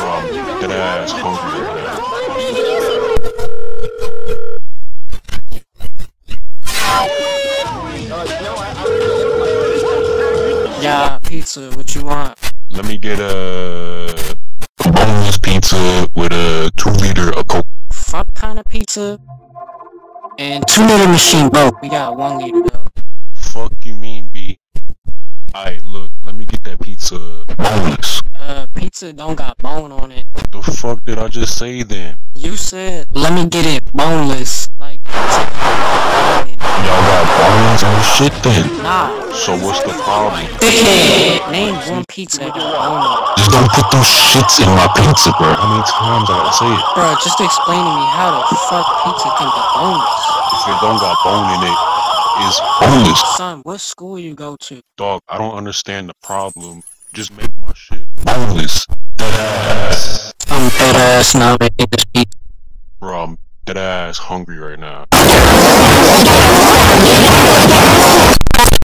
Bro, dead ass hungry right now. Yeah, pizza, what you want? Let me get a, a boneless pizza with a two liter of Coke. Fuck kind of pizza? And two liter machine broke. We got one liter though. Fuck you mean, B? Alright, look, let me get that pizza boneless. Uh, don't got bone on it. The fuck did I just say then? You said, let me get it boneless. Like, Y'all got bones and shit then. nah. So what's the problem? Dickhead. Name one pizza that got bone on it. Just don't put those shits in my pizza, bro. How many times I gotta say it? Bro, just explain to me how the fuck pizza can be boneless. If it don't got bone in it, it's boneless. Son, what school you go to? Dog, I don't understand the problem. Just make my shit boneless. I'm dead ass not making this pizza. Bro, I'm dead ass hungry right now.